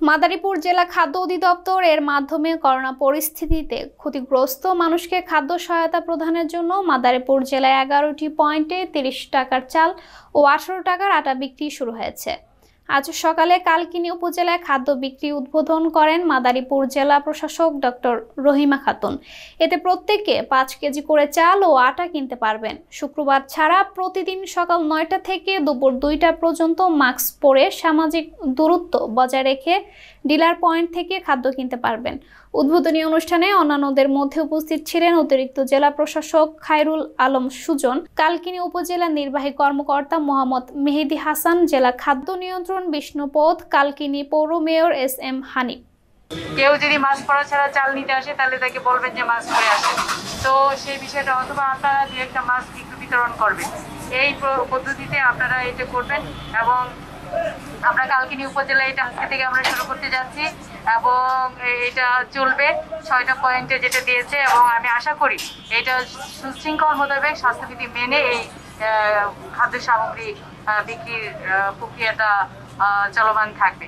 মাদারীপুর জেলা খাদ্য অধিদপ্তর এর মাধ্যমে করোনা পরিস্থিতিতে ক্ষতিগ্রস্ত মানুষকে খাদ্য সহায়তা প্রদানের জন্য মাদারীপুর জেলায় এগারোটি পয়েন্টে তিরিশ টাকার চাল ও আঠারো টাকার আটা বিক্রি শুরু হয়েছে। আজ সকালে কালকিনি উপজেলায় খাদ্য বিক্রি উদ্বোধন করেন মাদারীপুর জেলা প্রশাসক ডক্টর রহিমা খাতুন। এতে প্রত্যেককে পাঁচ কেজি করে চাল ও আটা কিনতে পারবেন। শুক্রবার ছাড়া প্রতিদিন সকাল নয়টা থেকে দুপুর দুইটা পর্যন্ত মাস্ক পরে সামাজিক দূরত্ব বজায় রেখে ডিলার পয়েন্ট থেকে খাদ্য কিনতে পারবেন। উদ্বোধনী অনুষ্ঠানে অন্যান্যদের মধ্যে উপস্থিত ছিলেন অতিরিক্ত জেলা প্রশাসক খায়রুল আলম সুজন, কালকিনি উপজেলা নির্বাহী কর্মকর্তা মোহাম্মদ মেহেদি হাসান, জেলা খাদ্য নিয়ন্ত্রণ বিষ্ণুপথ কালকিনি পৌর মেয়র এস এম হানিফ কেউ যদি মাস্ক পরা ছাড়া চাল নিতে আসে, তাহলে তাকে বলবেন যে মাস্ক পরে আসে তো সেই বিষয়টা অথবা আপনারা দু একটা একটু বিতরণ করবেন। এই পদ্ধতিতে আপনারা এটা করবেন এবং আমরা কালকিনি উপজেলা এটা আজকে থেকে আমরা শুরু করতে যাচ্ছি এবং এটা চলবে ছয়টা পয়েন্টে যেটা দিয়েছে এবং আমি আশা করি এটা সুশৃঙ্খল মোতাবেক স্বাস্থ্যবিধি মেনে এই খাদ্য সামগ্রী বিক্রির প্রক্রিয়াটা চলমান থাকবে।